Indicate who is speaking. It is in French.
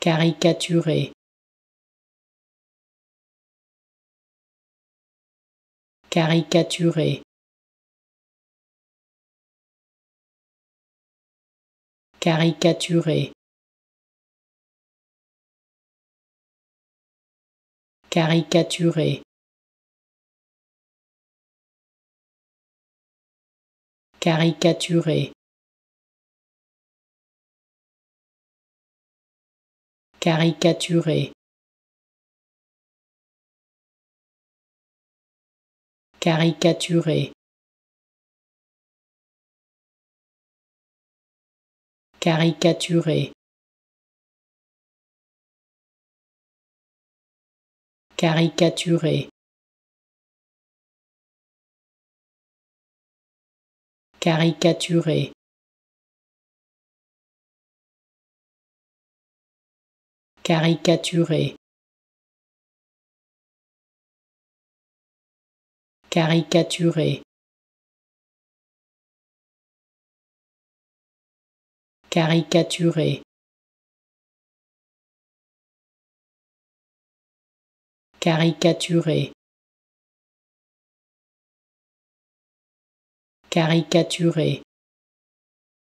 Speaker 1: Caricaturer. Caricaturer. Caricaturer. Caricaturer. Caricaturer. Caricaturer. Caricaturer. Caricaturer. Caricaturer. Caricaturer. Caricaturer. Caricaturer. Caricaturer. Caricaturer. Caricaturer.